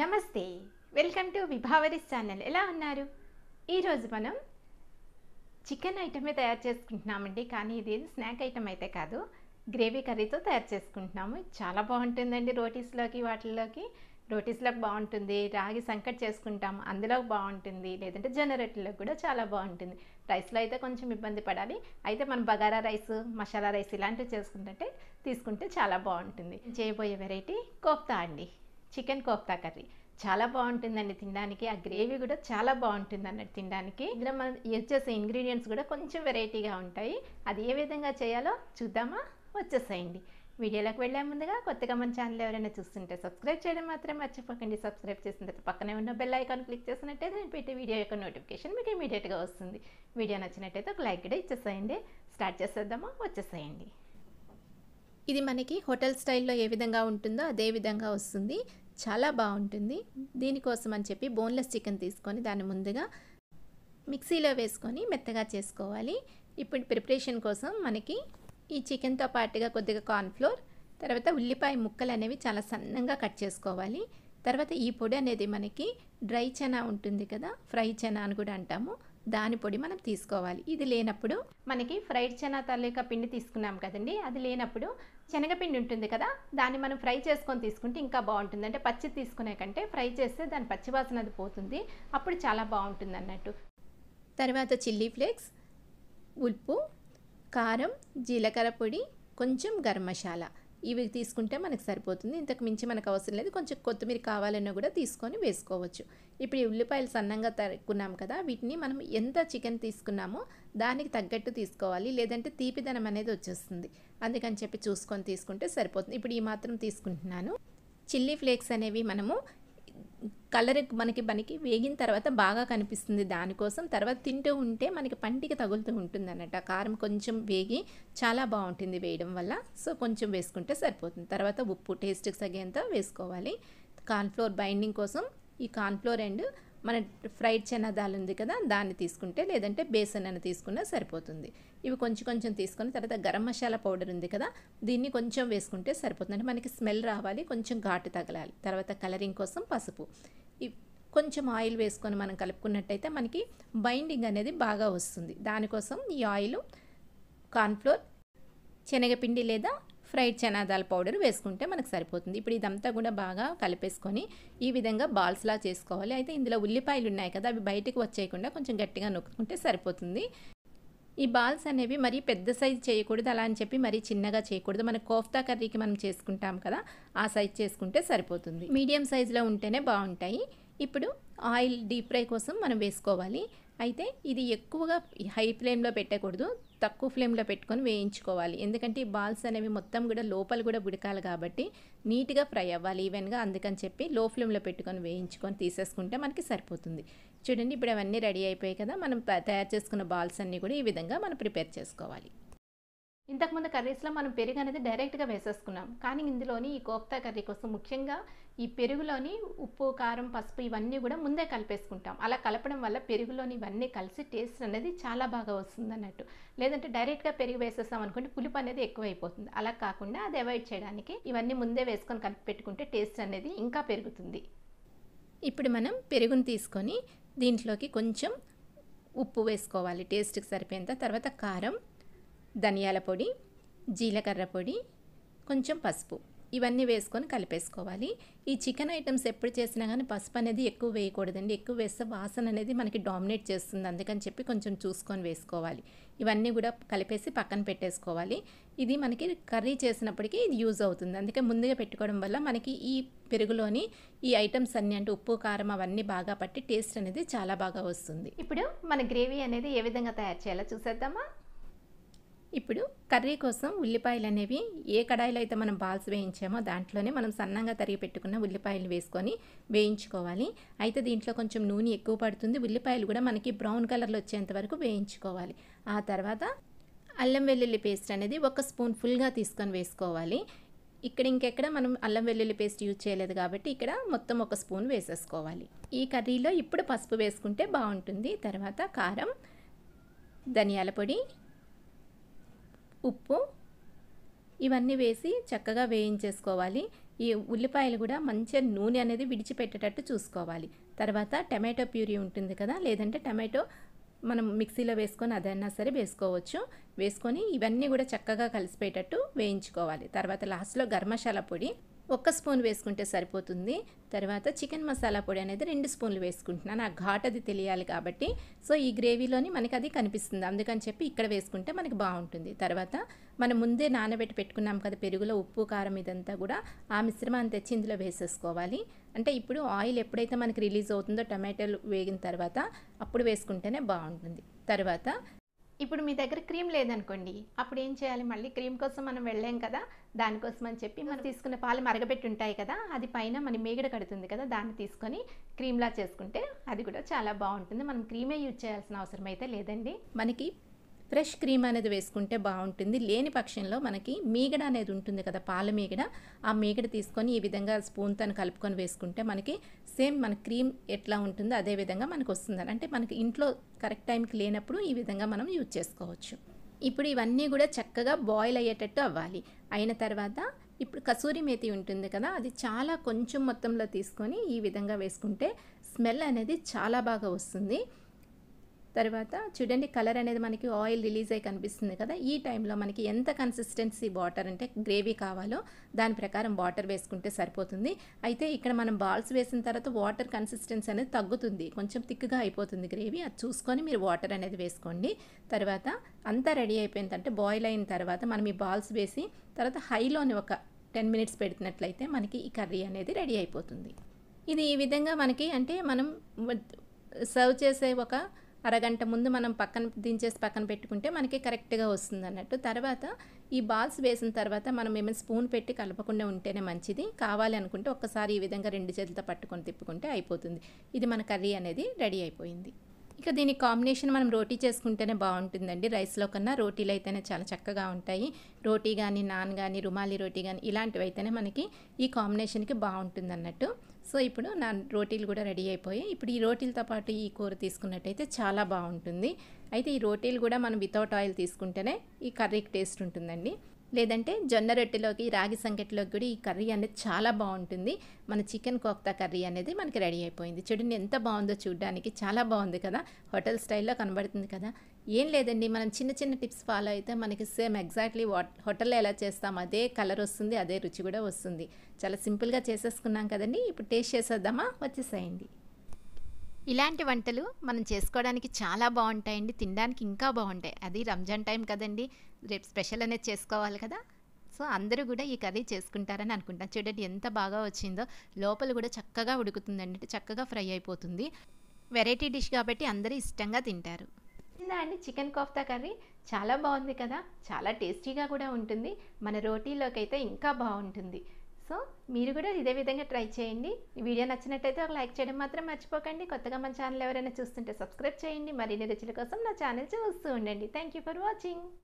నమస్తే. Welcome to Vibhavari's channel. ఎలా ఉన్నారు? ఈరోజు మనం చికెన్ ఐటమే తయారు చేసుకుంటున్నామండి. కానీ ఇది స్నాక్ ఐటమ్ అయితే కాదు. గ్రేవీ కర్రీతో తయారు చేసుకుంటున్నాము. చాలా బాగుంటుందండి రోటీస్లోకి వాటిల్లోకి. రోటీస్లోకి బాగుంటుంది. రాగి సంకట్ చేసుకుంటాము అందులో బాగుంటుంది. లేదంటే జొన్న కూడా చాలా బాగుంటుంది. రైస్లో అయితే కొంచెం ఇబ్బంది పడాలి. అయితే మనం బగారా రైస్ మసాలా రైస్ ఇలాంటివి చేసుకుంటుంటే తీసుకుంటే చాలా బాగుంటుంది. చేయబోయే వెరైటీ కోఫ్తా అండి. Chicken kofta curry. చాలా బాగుంటుందండి తినడానికి. ఆ గ్రేవీ కూడా చాలా బాగుంటుంది అన్నట్టు తినడానికి. ఇందులో మనం యూజ్ చేసే ఇంగ్రీడియంట్స్ కూడా కొంచెం వెరైటీగా ఉంటాయి. అది ఏ విధంగా చేయాలో చూద్దామా? వచ్చేసేయండి. వీడియోలోకి వెళ్ళే ముందుగా కొత్తగా మన ఛానల్ ఎవరైనా చూస్తుంటే సబ్స్క్రైబ్ చేయడం మాత్రం మర్చిపోకండి. సబ్స్క్రైబ్ చేసిన తర్వాత పక్కనే ఉన్న బెల్ ఐకాన్ క్లిక్ చేసినట్టయితే నేను పెట్టే వీడియో యొక్క నోటిఫికేషన్ మీకు ఇమీడియట్గా వస్తుంది. వీడియో నచ్చినట్టయితే ఒక లైక్ కూడా ఇచ్చేసేయండి. స్టార్ట్ చేసేద్దామా? వచ్చేసేయండి. ఇది మనకి హోటల్ స్టైల్లో ఏ విధంగా ఉంటుందో అదే విధంగా వస్తుంది. చాలా బాగుంటుంది. దీనికోసం అని చెప్పి బోన్లెస్ చికెన్ తీసుకొని దాన్ని ముందుగా మిక్సీలో వేసుకొని మెత్తగా చేసుకోవాలి. ఇప్పుడు ప్రిపరేషన్ కోసం మనకి ఈ చికెన్తో పాటుగా కొద్దిగా కార్న్ఫ్లోర్ తర్వాత ఉల్లిపాయ ముక్కలు అనేవి చాలా సన్నంగా కట్ చేసుకోవాలి. తర్వాత ఈ పొడి అనేది మనకి డ్రై చనా ఉంటుంది కదా ఫ్రై చనా అని కూడా అంటాము. దాని పొడి మనం తీసుకోవాలి. ఇది లేనప్పుడు మనకి ఫ్రైడ్ చనా తల్లిక పిండి తీసుకున్నాం కదండి. అది లేనప్పుడు శనగపిండి ఉంటుంది కదా దాన్ని మనం ఫ్రై చేసుకొని తీసుకుంటే ఇంకా బాగుంటుంది. అంటే పచ్చి తీసుకునే కంటే ఫ్రై చేస్తే దాని పచ్చివాసన అది పోతుంది. అప్పుడు చాలా బాగుంటుంది అన్నట్టు. తర్వాత చిల్లీ ఫ్లేక్స్ ఉప్పు కారం జీలకర్ర పొడి కొంచెం గరం మసాలా. ఇవి తీసుకుంటే మనకు సరిపోతుంది. ఇంతకు మించి మనకు అవసరం లేదు. కొంచెం కొత్తిమీర కావాలన్నా కూడా తీసుకొని వేసుకోవచ్చు. ఇప్పుడు ఈ ఉల్లిపాయలు సన్నంగా తరుక్కున్నాం కదా వీటిని మనం ఎంత చికెన్ తీసుకున్నామో దానికి తగ్గట్టు తీసుకోవాలి. లేదంటే తీపిదనం అనేది వచ్చేస్తుంది. అందుకని చెప్పి చూసుకొని తీసుకుంటే సరిపోతుంది. ఇప్పుడు ఈ మాత్రం తీసుకుంటున్నాను. చిల్లీ ఫ్లేక్స్ అనేవి మనము కలర్ మనకి మనకి వేగిన తర్వాత బాగా కనిపిస్తుంది దానికోసం. తర్వాత తింటూ ఉంటే మనకి పంటికి తగులుతూ ఉంటుంది అన్నట్టు కారం కొంచెం వేగి చాలా బాగుంటుంది వేయడం వల్ల. సో కొంచెం వేసుకుంటే సరిపోతుంది. తర్వాత ఉప్పు టేస్ట్కి తగ్గేంత వేసుకోవాలి. కార్న్ఫ్లోర్ బైండింగ్ కోసం ఈ కార్న్ఫ్లోర్ అండ్ మన ఫ్రైడ్ చెనా దాల్ ఉంది కదా దాన్ని తీసుకుంటే లేదంటే బేసన్ అని తీసుకున్నా సరిపోతుంది. ఇవి కొంచెం కొంచెం తీసుకొని తర్వాత గరం మసాలా పౌడర్ ఉంది కదా దీన్ని కొంచెం వేసుకుంటే సరిపోతుంది. అంటే మనకి స్మెల్ రావాలి కొంచెం ఘాటు తగలాలి. తర్వాత కలరింగ్ కోసం పసుపు. కొంచెం ఆయిల్ వేసుకొని మనం కలుపుకున్నట్టయితే మనకి బైండింగ్ అనేది బాగా వస్తుంది. దానికోసం ఈ ఆయిల్ కార్న్ఫ్లోర్ శనగపిండి లేదా ఫ్రైడ్ చనాదాల పౌడర్ వేసుకుంటే మనకు సరిపోతుంది. ఇప్పుడు ఇదంతా కూడా బాగా కలిపేసుకొని ఈ విధంగా బాల్స్లా చేసుకోవాలి. అయితే ఇందులో ఉల్లిపాయలు ఉన్నాయి కదా అవి బయటకు వచ్చేయకుండా కొంచెం గట్టిగా నొక్కుంటే సరిపోతుంది. ఈ బాల్స్ అనేవి మరీ పెద్ద సైజ్ చేయకూడదు అలా అని చెప్పి మరీ చిన్నగా చేయకూడదు. మన కోఫ్తా కర్రీకి మనం చేసుకుంటాం కదా ఆ సైజ్ చేసుకుంటే సరిపోతుంది. మీడియం సైజులో ఉంటేనే బాగుంటాయి. ఇప్పుడు ఆయిల్ డీప్ ఫ్రై కోసం మనం వేసుకోవాలి. అయితే ఇది ఎక్కువగా హై ఫ్లేమ్లో పెట్టకూడదు. తక్కువ ఫ్లేమ్లో పెట్టుకొని వేయించుకోవాలి. ఎందుకంటే ఈ బాల్స్ అనేవి మొత్తం కూడా లోపల కూడా ఉడకాలి కాబట్టి నీట్గా ఫ్రై అవ్వాలి. ఈవెన్గా అందుకని చెప్పి లో ఫ్లేమ్లో పెట్టుకొని వేయించుకొని తీసేసుకుంటే మనకి సరిపోతుంది. చూడండి ఇప్పుడు అవన్నీ రెడీ అయిపోయాయి కదా మనం తయారు చేసుకున్న బాల్స్ అన్నీ కూడా ఈ విధంగా మనం ప్రిపేర్ చేసుకోవాలి. ఇంతకుముందు కర్రీస్లో మనం పెరుగు అనేది డైరెక్ట్గా వేసేసుకున్నాం. కానీ ఇందులోని ఈ కోఫ్తా కర్రీ కోసం ముఖ్యంగా ఈ పెరుగులోని ఉప్పు కారం పసుపు ఇవన్నీ కూడా ముందే కలిపేసుకుంటాం. అలా కలపడం వల్ల పెరుగులోని ఇవన్నీ కలిసి టేస్ట్ అనేది చాలా బాగా వస్తుంది అన్నట్టు. లేదంటే డైరెక్ట్గా పెరుగు వేసేసాం అనుకుంటే పులుపు అనేది ఎక్కువైపోతుంది. అలా కాకుండా అది అవాయిడ్ చేయడానికి ఇవన్నీ ముందే వేసుకొని కలిపి పెట్టుకుంటే టేస్ట్ అనేది ఇంకా పెరుగుతుంది. ఇప్పుడు మనం పెరుగును తీసుకొని దీంట్లోకి కొంచెం ఉప్పు వేసుకోవాలి టేస్ట్కి సరిపోయేంత. తర్వాత కారం ధనియాల పొడి జీలకర్ర పొడి కొంచెం పసుపు. ఇవన్నీ వేసుకొని కలిపేసుకోవాలి. ఈ చికెన్ ఐటమ్స్ ఎప్పుడు చేసినా కానీ పసుపు అనేది ఎక్కువ వేయకూడదండి. ఎక్కువ వేస్తే వాసన అనేది మనకి డామినేట్ చేస్తుంది. అందుకని చెప్పి కొంచెం చూసుకొని వేసుకోవాలి. ఇవన్నీ కూడా కలిపేసి పక్కన పెట్టేసుకోవాలి. ఇది మనకి కర్రీ చేసినప్పటికీ ఇది యూజ్ అవుతుంది. అందుకే ముందుగా పెట్టుకోవడం వల్ల మనకి ఈ పెరుగులోని ఈ ఐటమ్స్ అన్నీ అంటే ఉప్పు కారం అవన్నీ బాగా పట్టి టేస్ట్ అనేది చాలా బాగా వస్తుంది. ఇప్పుడు మన గ్రేవీ అనేది ఏ విధంగా తయారు చేయాలో చూసేద్దామా? ఇప్పుడు కర్రీ కోసం ఉల్లిపాయలు అనేవి ఏ కడాయిలో అయితే మనం బాల్స్ వేయించామో దాంట్లోనే మనం సన్నంగా తరిగి పెట్టుకున్న ఉల్లిపాయలు వేసుకొని వేయించుకోవాలి. అయితే దీంట్లో కొంచెం నూనె ఎక్కువ పడుతుంది. ఉల్లిపాయలు కూడా మనకి బ్రౌన్ కలర్లో వచ్చేంత వరకు వేయించుకోవాలి. ఆ తర్వాత అల్లం వెల్లుల్లి పేస్ట్ అనేది ఒక స్పూన్ ఫుల్గా తీసుకొని వేసుకోవాలి. ఇక్కడ ఇంకెక్కడ మనం అల్లం వెల్లుల్లి పేస్ట్ యూజ్ చేయలేదు కాబట్టి ఇక్కడ మొత్తం ఒక స్పూన్ వేసేసుకోవాలి. ఈ కర్రీలో ఇప్పుడు పసుపు వేసుకుంటే బాగుంటుంది. తర్వాత కారం ధనియాల పొడి ఉప్పు ఇవన్నీ వేసి చక్కగా వేయించేసుకోవాలి. ఈ ఉల్లిపాయలు కూడా మంచిగా నూనె అనేది విడిచిపెట్టేటట్టు చూసుకోవాలి. తర్వాత టమాటో ప్యూరీ ఉంటుంది కదా లేదంటే టమాటో మనం మిక్సీలో వేసుకొని అదైనా సరే వేసుకోవచ్చు. వేసుకొని ఇవన్నీ కూడా చక్కగా కలిసిపోయేటట్టు వేయించుకోవాలి. తర్వాత లాస్ట్లో గర్మశాల పొడి. ఒక్క స్పూన్ వేసుకుంటే సరిపోతుంది. తర్వాత చికెన్ మసాలా పొడి అనేది రెండు స్పూన్లు వేసుకుంటున్నాను. ఆ ఘాట్ అది తెలియాలి కాబట్టి. సో ఈ గ్రేవీలోని మనకి అది కనిపిస్తుంది. అందుకని చెప్పి ఇక్కడ వేసుకుంటే మనకి బాగుంటుంది. తర్వాత మనం ముందే నానబెట్టి పెట్టుకున్నాం కదా పెరుగులో ఉప్పు కారం ఇదంతా కూడా ఆ మిశ్రమాన్ని తెచ్చి ఇందులో వేసేసుకోవాలి. అంటే ఇప్పుడు ఆయిల్ ఎప్పుడైతే మనకి రిలీజ్ అవుతుందో టమాటాలు వేగిన తర్వాత అప్పుడు వేసుకుంటేనే బాగుంటుంది. తర్వాత ఇప్పుడు మీ దగ్గర క్రీమ్ లేదనుకోండి అప్పుడు ఏం చేయాలి? మళ్ళీ క్రీమ్ కోసం మనం వెళ్ళాం కదా దానికోసం అని చెప్పి మనం తీసుకున్న పాలు మరగబెట్టి ఉంటాయి కదా అది పైన మన మేగడ కడుతుంది కదా దాన్ని తీసుకొని క్రీమ్లా చేసుకుంటే అది కూడా చాలా బాగుంటుంది. మనం క్రీమే యూజ్ చేయాల్సిన అవసరం అయితే లేదండి. మనకి ఫ్రెష్ క్రీమ్ అనేది వేసుకుంటే బాగుంటుంది. లేని పక్షంలో మనకి మీగడ అనేది ఉంటుంది కదా పాల మీగడ. ఆ మీగడ తీసుకొని ఈ విధంగా స్పూన్తో కలుపుకొని వేసుకుంటే మనకి సేమ్ మన క్రీమ్ ఎట్లా ఉంటుందో అదే విధంగా మనకు వస్తుంది అంటే మనకి ఇంట్లో కరెక్ట్ టైంకి లేనప్పుడు ఈ విధంగా మనం యూజ్ చేసుకోవచ్చు. ఇప్పుడు ఇవన్నీ కూడా చక్కగా బాయిల్ అయ్యేటట్టు అవ్వాలి. అయిన తర్వాత ఇప్పుడు కసూరి మేతి ఉంటుంది కదా అది చాలా కొంచెం మొత్తంలో తీసుకొని ఈ విధంగా వేసుకుంటే స్మెల్ అనేది చాలా బాగా వస్తుంది. తర్వాత చూడండి కలర్ అనేది మనకి ఆయిల్ రిలీజ్ అయ్యి కనిపిస్తుంది కదా. ఈ టైంలో మనకి ఎంత కన్సిస్టెన్సీ వాటర్ అంటే గ్రేవీ కావాలో దాని ప్రకారం వాటర్ వేసుకుంటే సరిపోతుంది. అయితే ఇక్కడ మనం బాల్స్ వేసిన తర్వాత వాటర్ కన్సిస్టెన్సీ అనేది తగ్గుతుంది. కొంచెం థిక్గా అయిపోతుంది గ్రేవీ. అది చూసుకొని మీరు వాటర్ అనేది వేసుకోండి. తర్వాత అంతా రెడీ అయిపోయిందంటే బాయిల్ అయిన తర్వాత మనం ఈ బాల్స్ వేసి తర్వాత హైలోని ఒక టెన్ మినిట్స్ పెడుతున్నట్లయితే మనకి ఈ కర్రీ అనేది రెడీ అయిపోతుంది. ఇది ఈ విధంగా మనకి అంటే మనం సర్వ్ చేసే ఒక అరగంట ముందు మనం పక్కన దించేసి పక్కన పెట్టుకుంటే మనకి కరెక్ట్గా వస్తుంది అన్నట్టు తర్వాత ఈ బాల్స్ వేసిన తర్వాత మనం ఏమైనా స్పూన్ పెట్టి కలపకుండా ఉంటేనే మంచిది. కావాలి అనుకుంటే ఒక్కసారి ఈ విధంగా రెండు చేతులతో పట్టుకొని తిప్పుకుంటే అయిపోతుంది. ఇది మన కర్రీ అనేది రెడీ అయిపోయింది. ఇక దీని కాంబినేషన్ మనం రోటీ చేసుకుంటేనే బాగుంటుందండి. రైస్లో కన్నా రోటీలు అయితేనే చాలా చక్కగా ఉంటాయి. రోటీ కానీ నాన్ కానీ రుమాలి రోటీ కానీ ఇలాంటివి అయితేనే మనకి ఈ కాంబినేషన్కి బాగుంటుంది అన్నట్టు సో ఇప్పుడు నా రోటీలు కూడా రెడీ అయిపోయాయి. ఇప్పుడు ఈ రోటీలతో పాటు ఈ కూర తీసుకున్నట్టయితే చాలా బాగుంటుంది. అయితే ఈ రోటీలు కూడా మనం వితౌట్ ఆయిల్ తీసుకుంటేనే ఈ కర్రీకి టేస్ట్ ఉంటుందండి. లేదంటే జొన్న రొట్టెలోకి రాగి సంగటిలోకి కూడా ఈ కర్రీ అనేది చాలా బాగుంటుంది. మన చికెన్ కోఫ్తా కర్రీ అనేది మనకి రెడీ అయిపోయింది. చూడండి ఎంత బాగుందో చూడడానికి. చాలా బాగుంది కదా. హోటల్ స్టైల్లో కనబడుతుంది కదా. ఏం లేదండి మనం చిన్న చిన్న టిప్స్ ఫాలో అయితే మనకి సేమ్ ఎగ్జాక్ట్లీ హోటల్లో ఎలా చేస్తాం అదే కలర్ వస్తుంది అదే రుచి కూడా వస్తుంది. చాలా సింపుల్గా చేసేసుకున్నాం కదండి. ఇప్పుడు టేస్ట్ చేసేద్దామా? వచ్చేసేయండి. ఇలాంటి వంటలు మనం చేసుకోవడానికి చాలా బాగుంటాయండి తినడానికి ఇంకా బాగుంటాయి. అది రంజాన్ టైం కదండి రేపు స్పెషల్ అనేది చేసుకోవాలి కదా. సో అందరూ కూడా ఈ కర్రీ చేసుకుంటారని అనుకుంటాను. చూడండి ఎంత బాగా వచ్చిందో. లోపల కూడా చక్కగా ఉడుకుతుందండి చక్కగా ఫ్రై అయిపోతుంది. వెరైటీ డిష్ కాబట్టి అందరూ ఇష్టంగా తింటారు. తిందా అండి చికెన్ కోఫ్తా కర్రీ? చాలా బాగుంది కదా. చాలా టేస్టీగా కూడా ఉంటుంది. మన రోటీలోకి అయితే ఇంకా బాగుంటుంది. సో మీరు కూడా ఇదే విధంగా ట్రై చేయండి. ఈ వీడియో నచ్చినట్టయితే ఒక లైక్ చేయడం మాత్రం మర్చిపోకండి. కొత్తగా మన ఛానల్ ఎవరైనా చూస్తుంటే సబ్స్క్రైబ్ చేయండి. మరిన్ని రుచుల కోసం నా ఛానల్ చూస్తూ ఉండండి. Thank you for watching